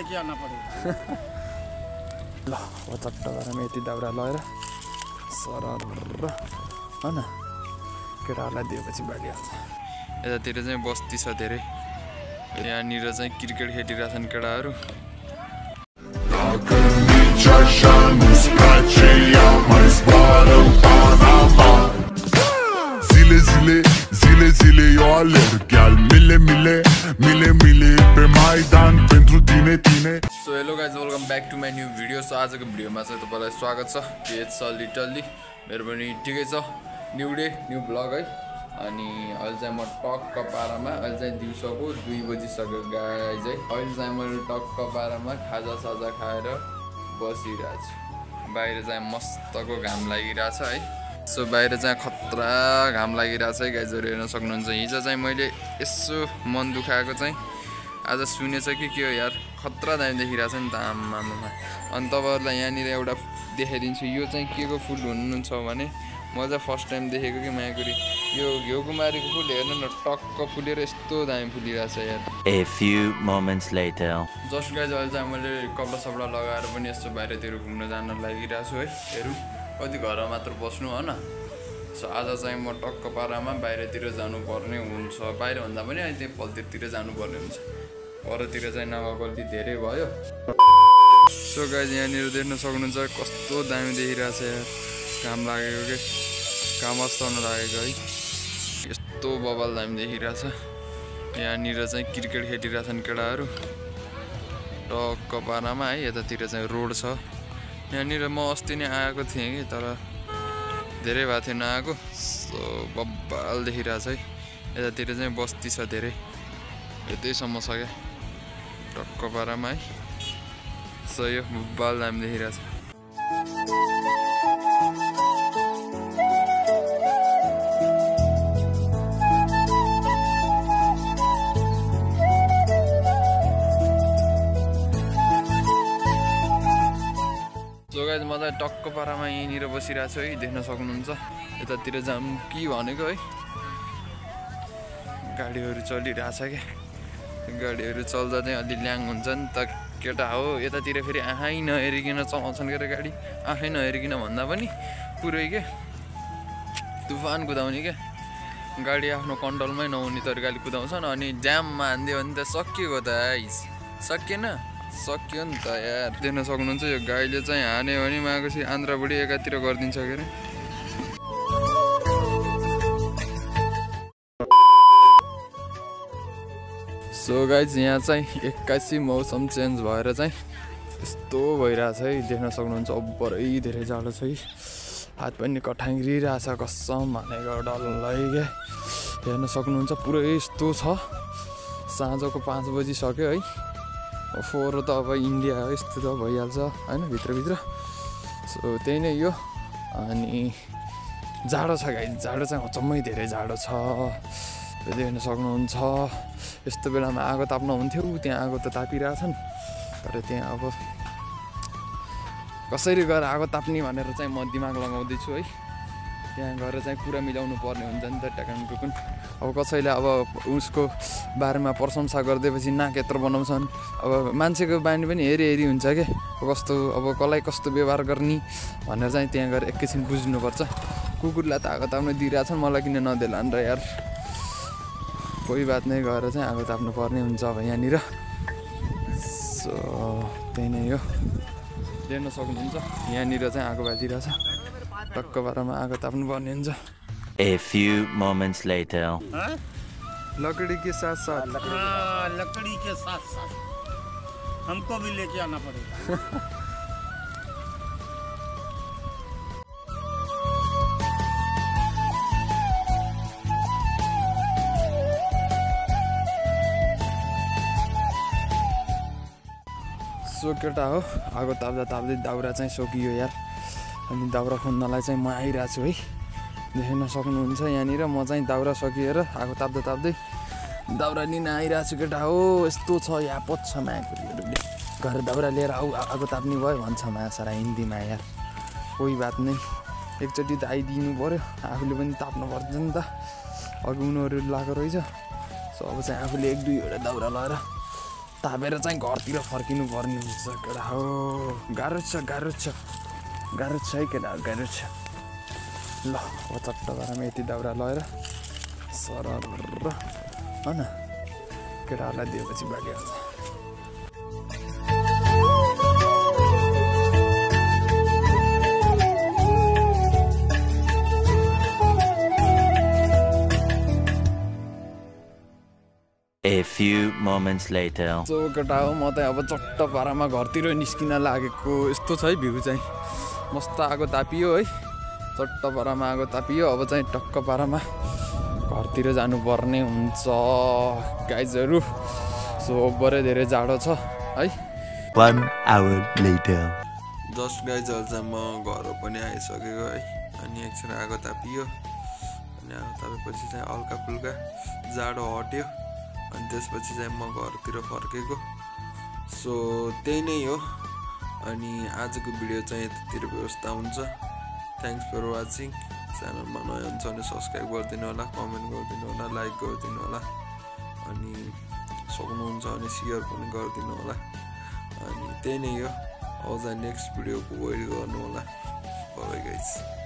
लेके आना पड़ेगा ल चट्ट गरेर यति दाउरा लगेर सर होइन केटाहरूलाई दिएपछि यतातिर चाहिँ बस्ती छ धेरै यहाँनिर चाहिँ क्रिकेट खेलिरहेछन् केटाहरू. Zile, mile, mile Pe Maidan pentru tine, tine. So hello guys welcome back to my new video so आजको भिडियोमा चाहिँ तपाईँलाई स्वागत छ केज छ लिटल्ली मेरो पनि ठिकै छ न्यु डे न्यु ब्लग है। अनि अहिले चाहिँ म टक्क पारामा अहिले चाहिँ दिउँसोको दुई बजिसक्यो गाई चाहिँ अहिले चाहिँ मैले टक्क पारामा खाजा साजा खाएर बसिरहेको बाहिर चाहिँ मस्तको घाम लागिरहेछ है। सो बाहिर चाहिँ खतरा घाम लागिरहेछ है गाइजहरू हेर्न सक्नुहुन्छ। हिजो चाहिँ मैले यसो मन दुखाएको चाहिँ आज सुनेछ कि के हो यार खतरा दामी देखिरहेछ नि त आमामा अनि तपाईँहरूलाई यहाँनिर एउटा देखाइदिन्छु। यो चाहिँ के को फुल हुनुहुन्छ भने म चाहिँ फर्स्ट टाइम देखेको कि मायाकुरी यो घिउकुमारीको फुल हेर्नु न टक्क फुलेर यस्तो दामी फुलिरहेछ यार। A few moments later. Just guys अहिले चाहिँ मैले कपडा सपडा लगाएर पनि यस्तो बाहिरतिर घुम्न जान लागिरहेको छु है हेरौँ। कति घरमा मात्र बस्नु होइन सो आज चाहिँ म टक्क पारामा बाहिरतिर जानुपर्ने हुन्छ। बाहिर भन्दा पनि अहिले त्यही पलतिर जानुपर्ने हुन्छ। परतिर चाहिँ अलिक धेरै भयो। सो गाइज यहाँनिर देख्न सक्नुहुन्छ कस्तो दामी देखिरहेछ यार घाम लागेको के? घाम अस्ताउन लागेको है। यस्तो बबाल दामी देखिरहेछ यहाँनिर चाहिँ क्रिकेट खेलिरहेछन् केटाहरू। टक्क पारामा है यतातिर चाहिँ रोड छ। यहाँनिर म अस्ति नै आएको थिएँ कि तर धेरै भएको थिएन आएको। सो बब्बाल देखिरहेछ है। यतातिर चाहिँ बस्ती छ धेरै। यतैसम्म छ क्या। टक्क पारामा है। सो यो बब्बाल दामी देखिरहेछ। सो गाइज म चाहिँ टक्क पारामा यहीँनिर बसिरहेको छु है देख्न सक्नुहुन्छ। यतातिर जाम कि भनेको है? गाडीहरू चलिरहेछ क्या गाडीहरू चल्दा चाहिँ अलि ल्याङ हुन्छ नि त केटा हो यतातिर फेरि आँखै नहेरिकन चलाउँछन् के अरे गाडी। आँखै नहेरिकन भन्दा पनि पुरै के? तुफान कुदाउने क्या गाडी आफ्नो कन्ट्रोलमै नहुने तरिकाले कुदाउँछन् अनि जाममा हानिदियो भने त सकिएको त आइस। सकिएन? सकियो नि त यार। देख्न सक्नुहुन्छ यो गाईले चाहिँ हान्यो भने मागेपछि आन्द्रा बुढी एकातिर गरिदिन्छ के अरे सो गाइज यहाँ चाहिँ एक्कासी मौसम चेन्ज भएर चाहिँ यस्तो भइरहेछ है। देख्न सक्नुहुन्छ अब्बरै धेरै जाडो छ है। हात पनि कठाङ्ग्रिरहेछ कसम भनेको डल्लै क्या हेर्न सक्नुहुन्छ पुरै यस्तो छ। साँझको पाँच बजिसक्यो है। फोहोर त अब इन्डिया हो यस्तो त भइहाल्छ। होइन भित्रभित्र। सो त्यही नै यो अनि जाडो छ गाई जाडो चाहिँ अचम्मै धेरै जाडो छ। त्यो देख्न सक्नुहुन्छ। यस्तो बेलामा आगो ताप्न हुन्थ्यो त्यहाँ आगो त तापिरहेछन्। तर त्यहाँ अब कसरी गएर आगो ताप्ने भनेर चाहिँ म दिमाग लगाउँदैछु है। त्यहाँ गएर चाहिँ कुरा मिलाउनु पर्ने हुन्छ नि त ट्याकान टुकुन अब कसैले अब उसको बारेमा प्रशंसा गरिदिएपछि नाक यत्रो बनाउँछन्। अब मान्छेको बानी पनि हेरी हेरी हुन्छ क्या कस्तो अब कसलाई कस्तो व्यवहार गर्ने भनेर चाहिँ त्यहाँ गएर एकैछिन बुझ्नुपर्छ। कुकुरलाई त आगो ताप्न दिइरहेछन् मलाई किन नदेला र यार। कोही बात नै गएर चाहिँ आगो ताप्नु पर्ने हुन्छ अब यहाँनिर। सो त्यही नै हो। देख्न सक्नुहुन्छ यहाँनिर चाहिँ आगो बालिरहेछ टक्क बाह्रमा आगो ताप्नु पर्ने हुन्छ। A few moments later. लकडी के साथ साथ। हाँ, लकड़ी के साथ साथ। हमको भी लेके आना पड़ेगा। सो केटा हो आगो ताप्दा ताप्दै दाउरा चाहिँ सकियो यार। अनि दाउरा खोज्नलाई चाहिँ म आइरहेको छु है। देख्न सक्नुहुन्छ यहाँनिर। म चाहिँ दाउरा सकिएर आगो ताप्दा ताप्दै दाउरा लिन आइरहेको छु केटा हो। यस्तो छ यहाँ पच्छ मायाकुरीहरूले। घर दाउरा लिएर आऊ आगो ताप्ने भयो भन्छ माया सारा हिन्दीमा यार कोही बात नै। एकचोटि त आइदिनु पऱ्यो आफूले पनि ताप्नु पर्छ नि त। अघि उनीहरू लगाएको रहेछ। सो अब चाहिँ आफूले एक दुईवटा दाउरा लगाएर तापेर चाहिँ घरतिर फर्किनु पर्ने हुन्छ केटा हो। गाह्रो छ गाह्रो छ। गाह्रो छ है केटा गाह्रो छ। ल अब चट्ट पारामा यति दाउरा लगाएर सरर होइन केटाहरूलाई दिएपछि बाँकी हुन्छ। A few moments later. So केटा हो म चाहिँ अब चट्ट पारामा घरतिर निस्किन लागेको यस्तो छ है भ्यू चाहिँ। मस्त आगो तापियो है। चट्ट पारामा आगो तापियो। अब चाहिँ टक्क पारामा घरतिर जानुपर्ने हुन्छ। गाइजहरू सो ओभरै धेरै जाडो छ है? One hour later. जस्ट गाइजहरू चाहिँ म घर पनि आइसकेको है? अनि एकछिन आगो तापियो। अनि आगो तापेपछि चाहिँ हल्का फुल्का जाडो हट्यो। अनि त्यसपछि चाहिँ म घरतिर फर्केको। सो त्यही नै हो। अनि आजको भिडियो चाहिँ यतातिर व्यवस्था हुन्छ। थ्याङ्क्स फर वाचिङ च्यानलमा नयाँ हुन्छ भने सब्सक्राइब गरिदिनु होला कमेन्ट गरिदिनु होला लाइक गरिदिनु होला अनि सक्नुहुन्छ भने सेयर पनि गरिदिनु होला अनि त्यही नै हो आउँदा नेक्स्ट भिडियोको वेट गर्नु होला गाइज